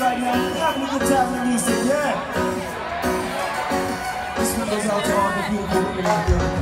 right now. We're having a good time with music, yeah. This one goes out to all the.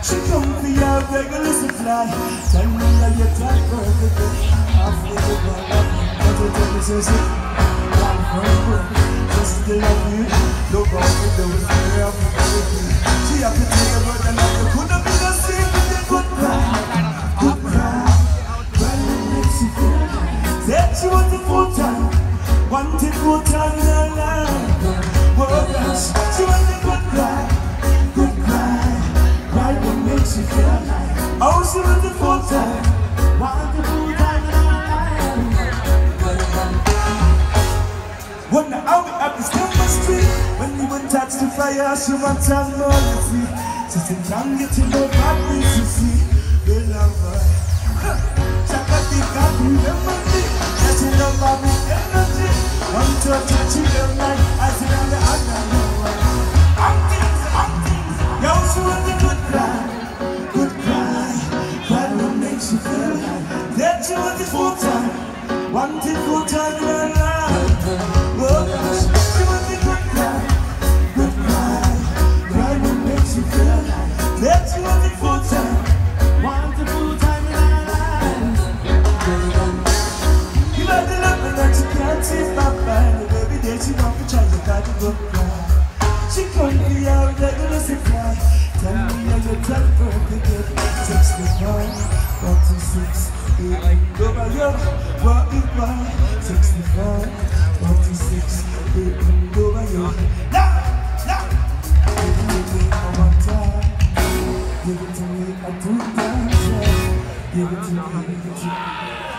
She come for your regular supply. Tell me how you talk perfectly. I feel the one but you tell me. I'm from just to love you. Look it for me, I'm She have to tell you about the love. You couldn't be the same with the good cry. Cry. Well, it makes you feel Said she want it full time. Want it full time in full time. Want time the is down the street, when you touch the fire, she want to have more to see. She said, can't get to know we. Tell me how you tell 46, 8 Over here, what was 65, 46, 8 Over here Now, now Give it to me one more time Give it to me a two times. Give it to me, give it to me